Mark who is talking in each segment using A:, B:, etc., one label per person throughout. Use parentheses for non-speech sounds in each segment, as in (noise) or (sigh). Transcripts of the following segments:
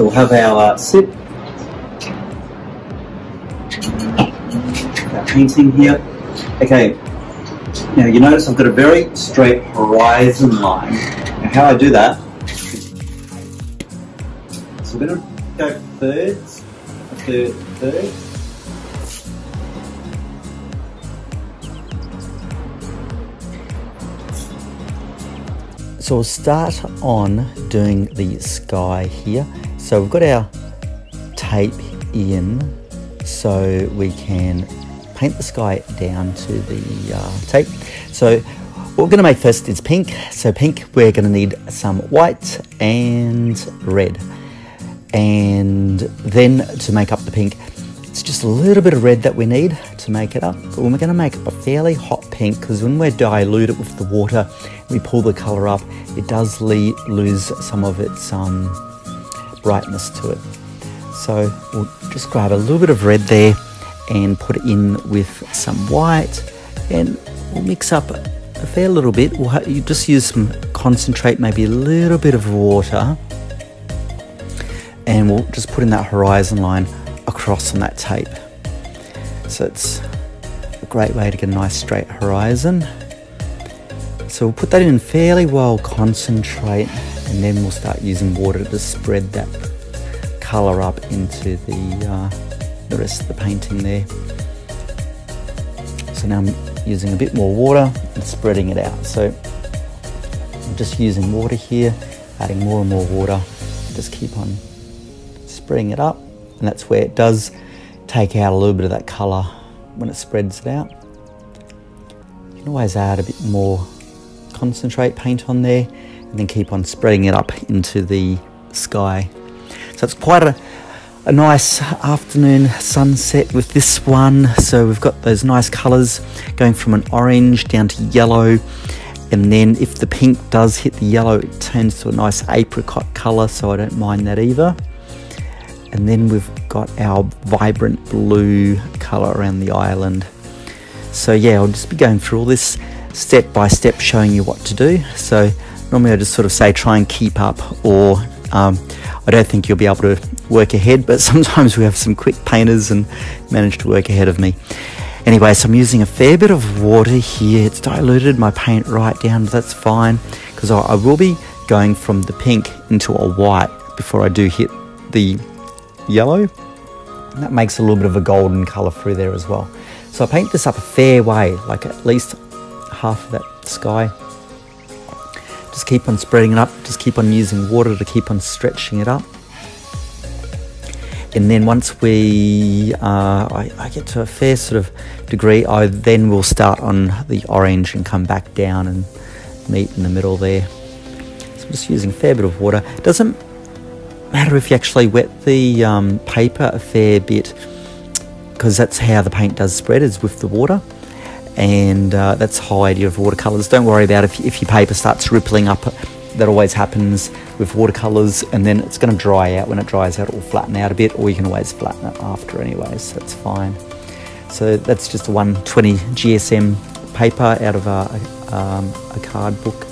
A: So we'll have our uh, sip, our painting here. Okay, now you notice I've got a very straight horizon line. Now how I do that, so we're to go thirds, a third, third.
B: So we'll start on doing the sky here. So we've got our tape in so we can paint the sky down to the uh, tape. So what we're going to make first is pink. So pink, we're going to need some white and red. And then to make up the pink, it's just a little bit of red that we need to make it up. But we're going to make up a fairly hot pink because when we dilute it with the water, we pull the colour up, it does lose some of its um, brightness to it. So we'll just grab a little bit of red there and put it in with some white and we'll mix up a fair little bit. We'll you just use some concentrate, maybe a little bit of water and we'll just put in that horizon line across on that tape. So it's a great way to get a nice straight horizon. So we'll put that in fairly well concentrate and then we'll start using water to spread that colour up into the, uh, the rest of the painting there. So now I'm using a bit more water and spreading it out. So I'm just using water here, adding more and more water, just keep on spreading it up and that's where it does take out a little bit of that colour when it spreads it out. You can always add a bit more concentrate paint on there and then keep on spreading it up into the sky. So it's quite a, a nice afternoon sunset with this one. So we've got those nice colours going from an orange down to yellow. And then if the pink does hit the yellow, it turns to a nice apricot colour, so I don't mind that either. And then we've got our vibrant blue colour around the island. So yeah, I'll just be going through all this step by step showing you what to do. So normally I just sort of say try and keep up or um, I don't think you'll be able to work ahead, but (laughs) sometimes we have some quick painters and manage to work ahead of me. Anyway, so I'm using a fair bit of water here. It's diluted my paint right down, but that's fine because I, I will be going from the pink into a white before I do hit the yellow. And that makes a little bit of a golden colour through there as well. So I paint this up a fair way, like at least half of that sky. Just keep on spreading it up, just keep on using water to keep on stretching it up. And then once we, uh, I, I, get to a fair sort of degree, I then will start on the orange and come back down and meet in the middle there. So I'm just using a fair bit of water. It doesn't matter if you actually wet the um, paper a fair bit because that's how the paint does spread is with the water and uh, that's the whole idea of watercolors. Don't worry about if, if your paper starts rippling up. That always happens with watercolors, and then it's going to dry out. When it dries out, it will flatten out a bit, or you can always flatten it after anyway, so that's fine. So that's just a 120 GSM paper out of a, um, a card book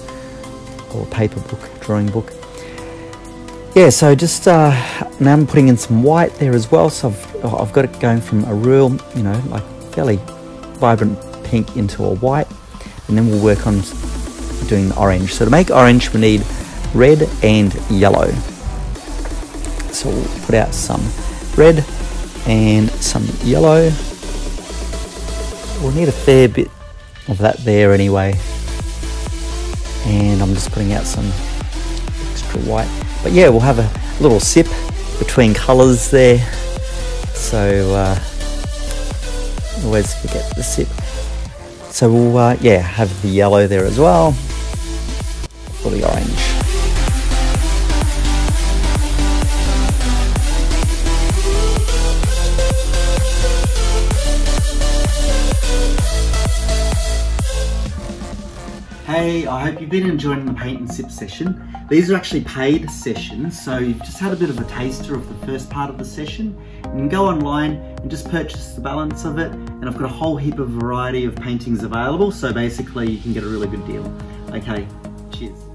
B: or paper book, drawing book. Yeah, so just uh, now I'm putting in some white there as well. So I've, I've got it going from a real, you know, like fairly vibrant pink into a white and then we'll work on doing the orange. So to make orange we need red and yellow. So we'll put out some red and some yellow. We'll need a fair bit of that there anyway. And I'm just putting out some extra white. But yeah, we'll have a little sip between colours there. So uh, always forget the sip. So we'll, uh, yeah, have the yellow there as well for the orange.
A: I hope you've been enjoying the paint and sip session. These are actually paid sessions, so you've just had a bit of a taster of the first part of the session. You can go online and just purchase the balance of it, and I've got a whole heap of variety of paintings available, so basically you can get a really good deal. Okay, cheers.